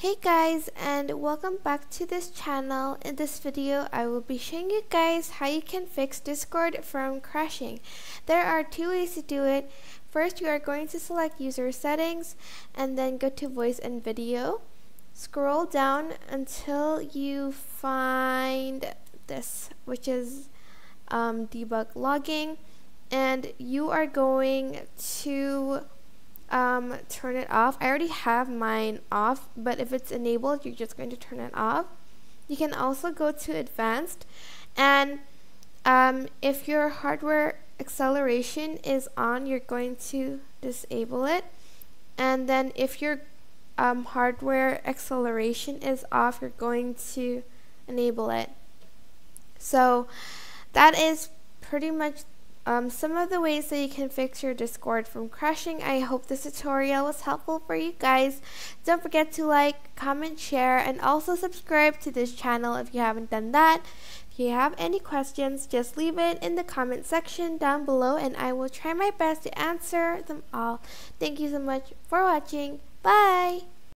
Hey guys and welcome back to this channel. In this video I will be showing you guys how you can fix Discord from crashing. There are two ways to do it. First you are going to select user settings and then go to voice and video. Scroll down until you find this which is um, debug logging and you are going to um, turn it off. I already have mine off, but if it's enabled, you're just going to turn it off. You can also go to advanced, and um, if your hardware acceleration is on, you're going to disable it. And then if your um, hardware acceleration is off, you're going to enable it. So that is pretty much um, some of the ways that you can fix your Discord from crashing. I hope this tutorial was helpful for you guys. Don't forget to like, comment, share, and also subscribe to this channel if you haven't done that. If you have any questions, just leave it in the comment section down below and I will try my best to answer them all. Thank you so much for watching. Bye!